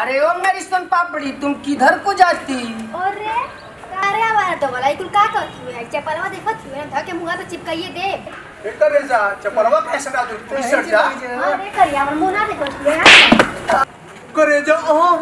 अरे ओ मेरी सुन पापड़ी तुम किधर को जाती? अरे अरे हमारा तो वाला इकुल का करती है? चपलवा देखत हुए ना के मुँह पे चिपकाइए दे। एकर रे जा चपलवा कैसे ना तू टी-शर्ट जा। अरे करिया हमर मुँह ना देखत हुए करे जा ओ